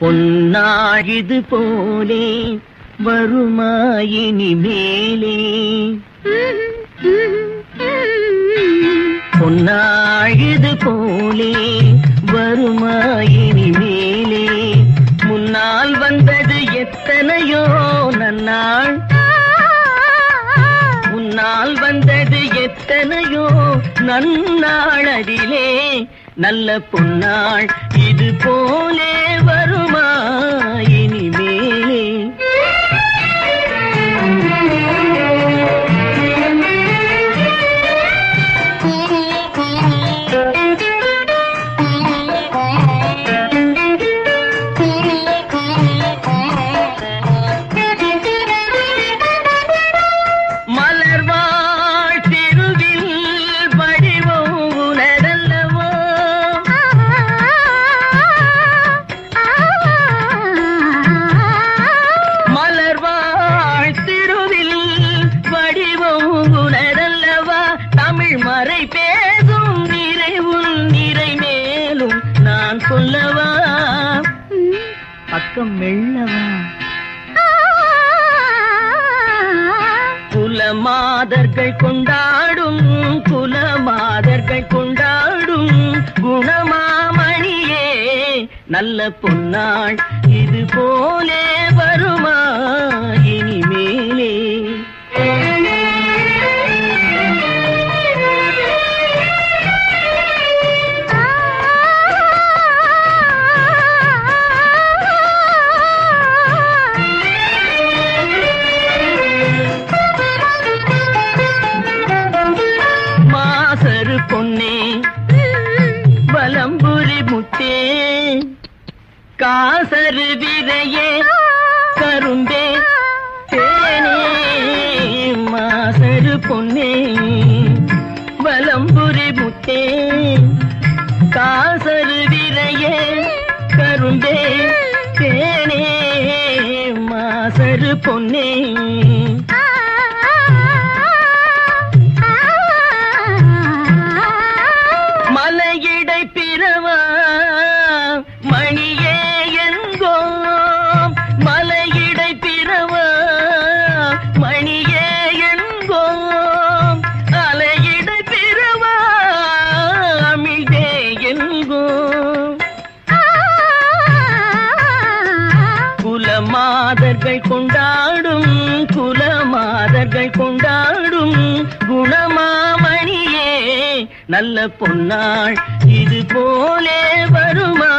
பொன்னாழிது போலே வருமாயினி மேலே பொன்னாழிது போலே வருமாயினி மேலே முன்னால் வந்தது எத்தனையோ நன்னாள். முன்னால் வந்தது எத்தனையோ நன்னாள். அதிலே நல்ல பொன்னாள் இது போலே பக்கம் மெல்லவா? குலமாதர்கள் கொண்டாடும் குலமாதர்கள் கொண்டாடும் குணமாமணியே நல்ல பொன்னாள் இது போலே வருமா? காசரு விதையே கரும்பே. தேனே மாசரு பொன்னே. வலம்புரி முத்தே. காசரு விதையே கரும்பே. தேனே மாசரு பொன்னே. மலையிடை பிறவா மாதர்கள் கொண்டாடும் குல மாதர்கள் கொண்டாடும். குணமாமணியே நல்ல பொன்னாள் இது போலே வருமா?